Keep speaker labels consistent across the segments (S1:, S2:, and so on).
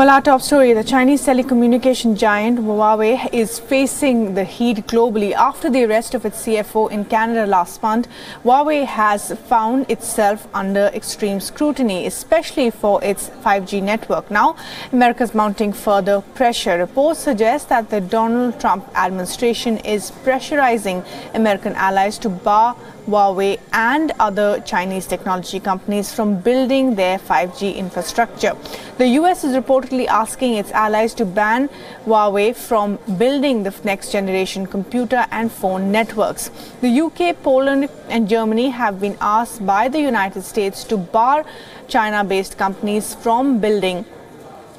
S1: Well, our top story the Chinese telecommunication giant Huawei is facing the heat globally after the arrest of its CFO in Canada last month. Huawei has found itself under extreme scrutiny, especially for its 5G network. Now, America is mounting further pressure. Reports suggest that the Donald Trump administration is pressurizing American allies to bar Huawei and other Chinese technology companies from building their 5G infrastructure. The US is reportedly asking its allies to ban Huawei from building the next generation computer and phone networks. The UK, Poland, and Germany have been asked by the United States to bar China based companies from building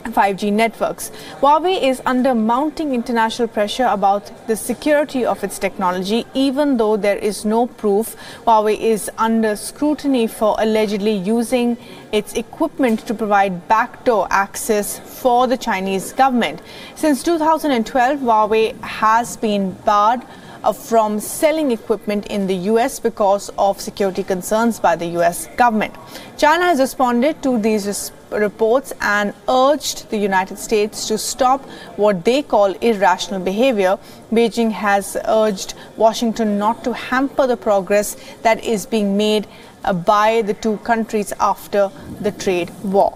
S1: 5G networks. Huawei is under mounting international pressure about the security of its technology, even though there is no proof. Huawei is under scrutiny for allegedly using its equipment to provide backdoor access for the Chinese government. Since 2012, Huawei has been barred uh, from selling equipment in the US because of security concerns by the US government. China has responded to these reports and urged the United States to stop what they call irrational behavior. Beijing has urged Washington not to hamper the progress that is being made uh, by the two countries after the trade war.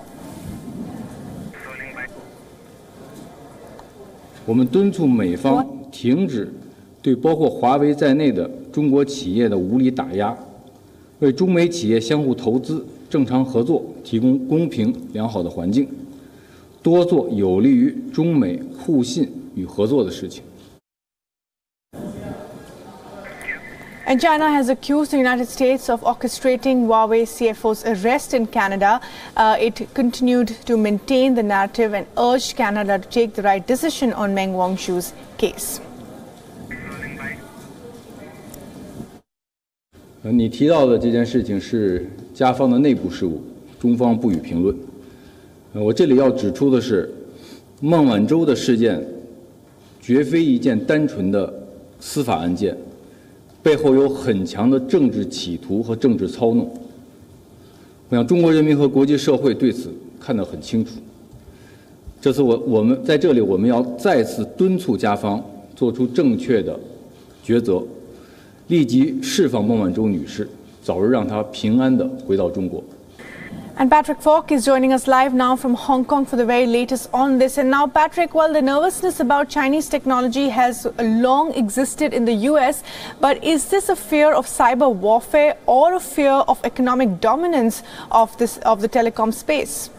S2: 我们敦促美方停止 对包括华为在内的中国企业的无理打压，为中美企业相互投资。正常合作，提供公平良好的环境，多做有利于中美互信与合作的事情。
S1: And China has accused the United States of orchestrating Huawei CFO's arrest in Canada. Uh, it continued to maintain the narrative and urged Canada to take the right decision on Meng Wanzhou's case.
S2: 你提到的这件事情是加方的内部事务，中方不予评论。我这里要指出的是，孟晚舟的事件绝非一件单纯的司法案件，背后有很强的政治企图和政治操弄。我想，中国人民和国际社会对此看得很清楚。这次我我们在这里，我们要再次敦促加方做出正确的抉择。立即释放孟晚舟女士，早日让她平安的回到中国。
S1: And Patrick Fok is joining us live now from Hong Kong for the very latest on this. And now, Patrick, well, the nervousness about Chinese technology has long existed in the US, but is this a fear of cyber warfare or a fear of economic dominance of this of the telecom space?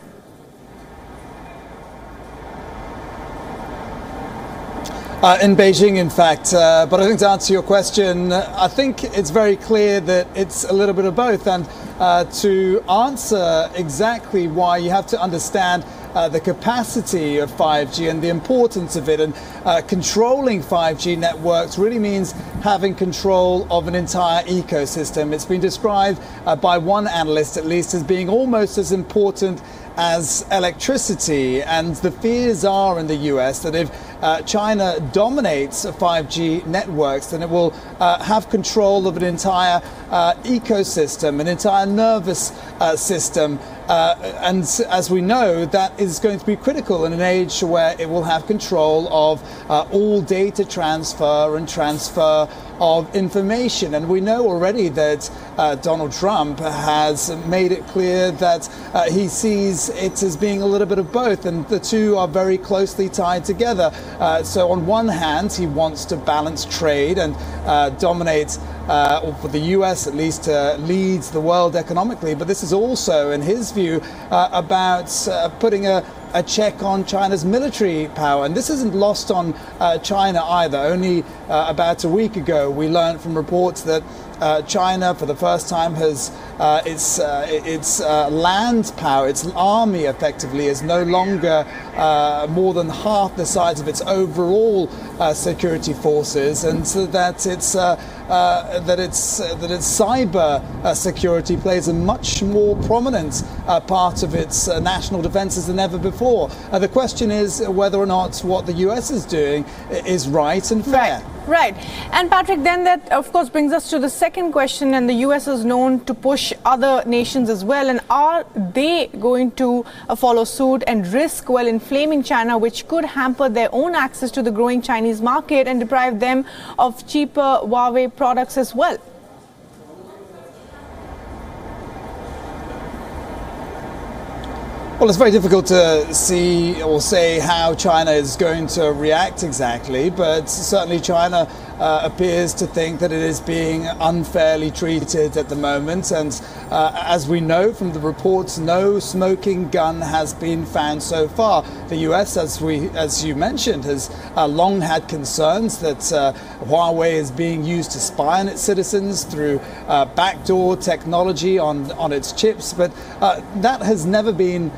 S3: Uh, in Beijing, in fact. Uh, but I think to answer your question, I think it's very clear that it's a little bit of both. And uh, to answer exactly why, you have to understand uh, the capacity of 5G and the importance of it. And uh, controlling 5G networks really means having control of an entire ecosystem. It's been described uh, by one analyst, at least, as being almost as important as electricity. And the fears are in the US that if uh, China dominates 5G networks, then it will uh, have control of an entire uh, ecosystem, an entire nervous uh, system. Uh, and as we know, that is going to be critical in an age where it will have control of uh, all data transfer and transfer of information. And we know already that uh, Donald Trump has made it clear that uh, he sees it as being a little bit of both, and the two are very closely tied together. Uh, so, on one hand, he wants to balance trade and uh, dominate. Uh, or for the US at least, uh, leads the world economically. But this is also, in his view, about putting a, a check on China's military power. And this isn't lost on uh, China either. Only uh, about a week ago, we learned from reports that uh, China, for the first time, has uh, its uh, its uh, land power, its army, effectively, is no longer uh, more than half the size of its overall uh, security forces, and so that its that its that its cyber security plays a much more prominent part of its national defences than ever before. the question is whether or not what the US is doing is right and fair.
S1: Right. Right. And Patrick, then that of course brings us to the second question. And the US is known to push other nations as well. And are they going to uh, follow suit and risk, well, inflaming China, which could hamper their own access to the growing Chinese market and deprive them of cheaper Huawei products as well?
S3: Well, it's very difficult to see or say how China is going to react exactly, but certainly China uh, appears to think that it is being unfairly treated at the moment. And uh, as we know from the reports, no smoking gun has been found so far. The US, as we as you mentioned, has uh, long had concerns that uh, Huawei is being used to spy on its citizens through uh, backdoor technology on on its chips, but uh, that has never been.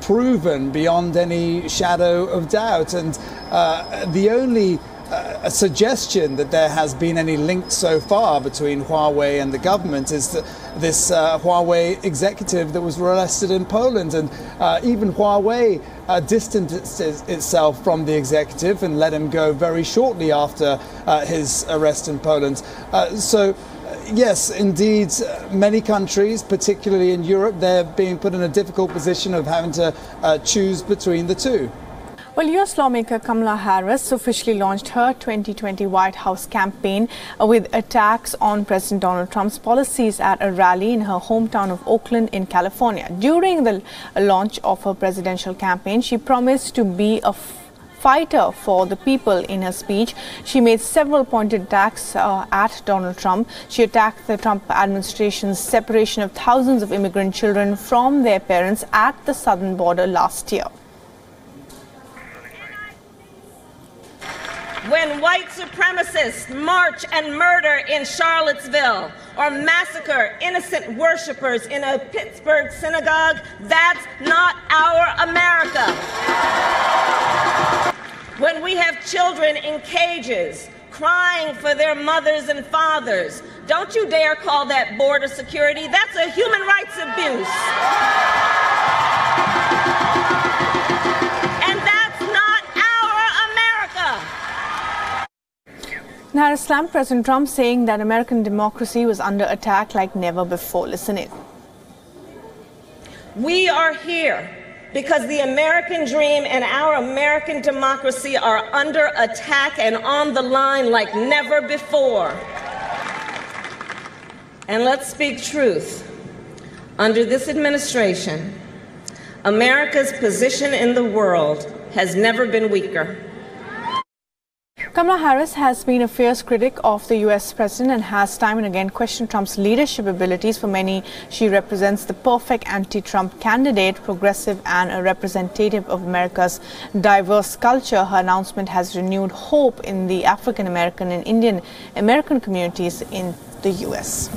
S3: proven beyond any shadow of doubt, and the only a suggestion that there has been any link so far between Huawei and the government is that this uh, Huawei executive that was arrested in Poland. And uh, even Huawei uh, distanced itself from the executive and let him go very shortly after uh, his arrest in Poland. Uh, so, yes, indeed, many countries, particularly in Europe, they're being put in a difficult position of having to uh, choose between the two.
S1: Well, US lawmaker Kamala Harris officially launched her 2020 White House campaign with attacks on President Donald Trump's policies at a rally in her hometown of Oakland in California. During the launch of her presidential campaign, she promised to be a fighter for the people in her speech. She made several pointed attacks uh, at Donald Trump. She attacked the Trump administration's separation of thousands of immigrant children from their parents at the southern border last year.
S4: When white supremacists march and murder in Charlottesville or massacre innocent worshipers in a Pittsburgh synagogue, that's not our America. When we have children in cages crying for their mothers and fathers, don't you dare call that border security. That's a human rights abuse.
S1: Harris slammed President Trump, saying that American democracy was under attack like never before. Listen in.
S4: We are here because the American dream and our American democracy are under attack and on the line like never before. And let's speak truth. Under this administration, America's position in the world has never been weaker.
S1: Kamala Harris has been a fierce critic of the U.S. president and has time and again questioned Trump's leadership abilities. For many, she represents the perfect anti-Trump candidate, progressive and a representative of America's diverse culture. Her announcement has renewed hope in the African American and Indian American communities in the U.S.